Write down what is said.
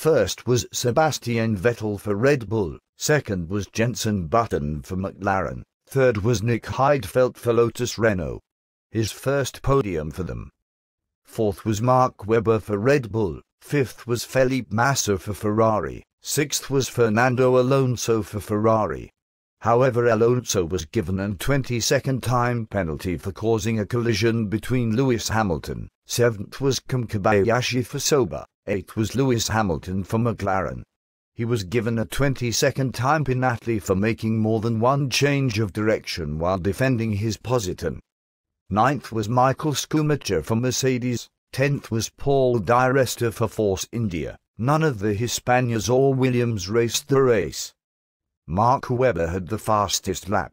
First was Sebastian Vettel for Red Bull, second was Jenson Button for McLaren, third was Nick Heidfeld for Lotus Renault. His first podium for them. Fourth was Mark Webber for Red Bull, fifth was Felipe Massa for Ferrari, sixth was Fernando Alonso for Ferrari, However Alonso was given a 20-second time penalty for causing a collision between Lewis Hamilton, 7th was Kam Kobayashi for Sauber, 8th was Lewis Hamilton for McLaren. He was given a 20-second time penalty for making more than one change of direction while defending his position. Ninth was Michael Schumacher for Mercedes, 10th was Paul Di Resta for Force India. None of the Hispanias or Williams raced the race. Mark Webber had the fastest lap,